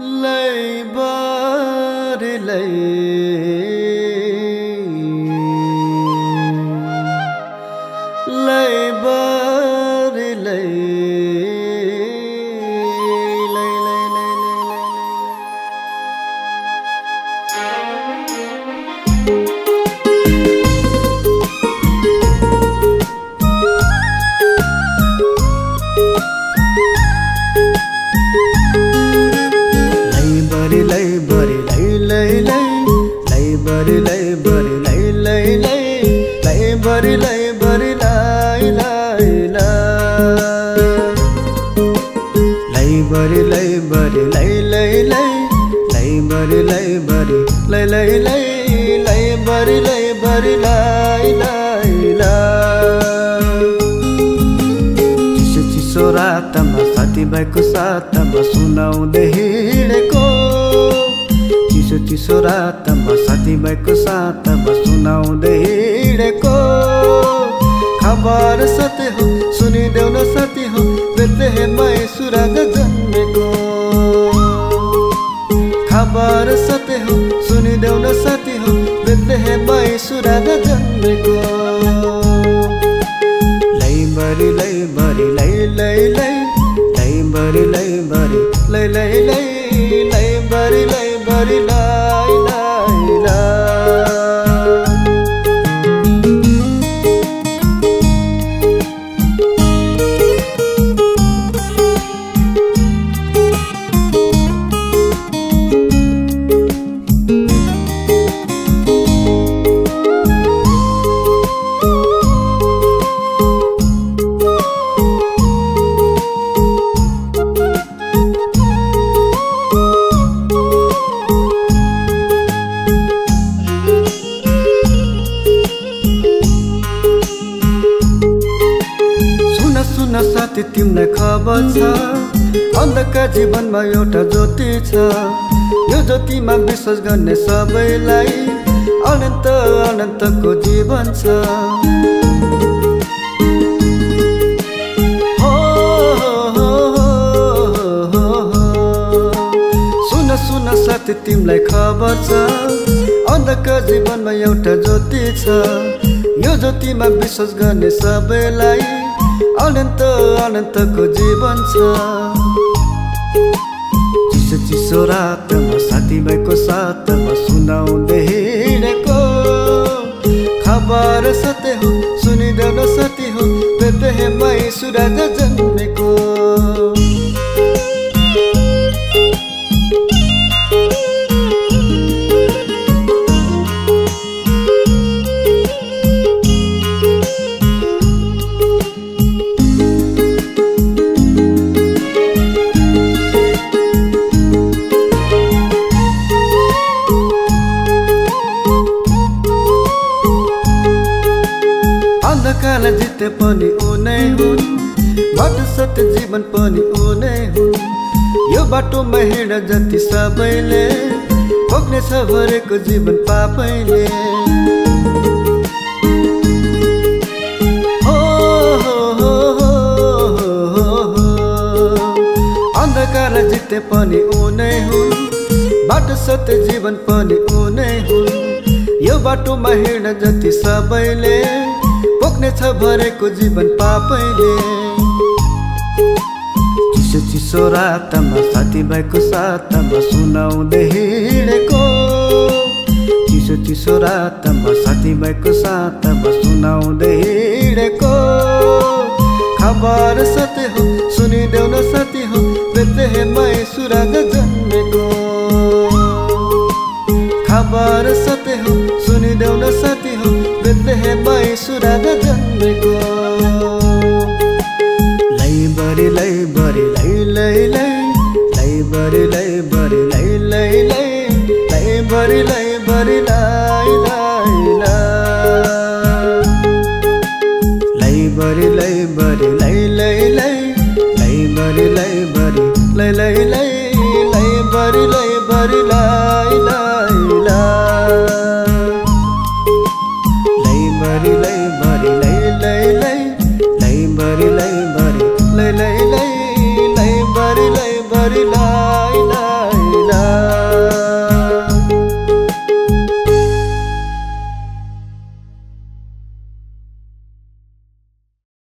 लई बार लई शोरा त म साथीभाइको साथ बसुनाउने हिँडेको। किसो चिसो साथी साथीभाइको साथ बसुनाउ त्य सुनिदेउन साथी खाबार सत्य सुनिदेउन साथी हो बन्द गज मेर गई मरी मरि लै लै लै लै मरी मरि साथी तिमीलाई खबर छ। अन्धका जीवनमा एउटा ज्योति छ। यो ज्योतिमा विश्वास गर्ने सबैलाई अनन्त अनन्तको जीवन छ। सुन सुन साथी तिमीलाई खबर छ। अन्धका जीवनमा एउटा ज्योति छ। यो ज्योतिमा विश्वास गर्ने सबैलाई अनन्त अनन्तको जीवन छ। चिसो चिसो रातमा साथीभाइको साथमा सुनाउँदै हिँडेको। खबर सत्य हो सुनिदेऊ न सती हो सुराग जन्मेको अन्धकार जिते पनि उनै हुन्। बाटो सत्य जीवन पनि उनै हुन्। यो बाटोमा हिँड जति सबैले भोग्नेछ भरेको जीवन पापैले। अन्धकार जिते पनि उनै हुन्। बाटो सत्य जीवन पनि उनै हुन्। यो बाटोमा हिँड जति सबैले पोख्नेछ भरेको जीवन पापैले। चिसो चिसो रातमा साथीभाइको साथमा सुनाउँदै हिँडेको। चिसो चिसो रातमा साथीभाइको साथमा सुनाउँदै हिँडेको। खबर सत्य हो सुनिदेऊ न साथी हो बेतेमै सुराग जन्मेको। खबर सुराग जन्मेको लै बरी लै बरी लै लै लै लै बरी लै बरी लै लै लै लै बरी लै बरी लै लै लै लै लै लै लै लै 你累了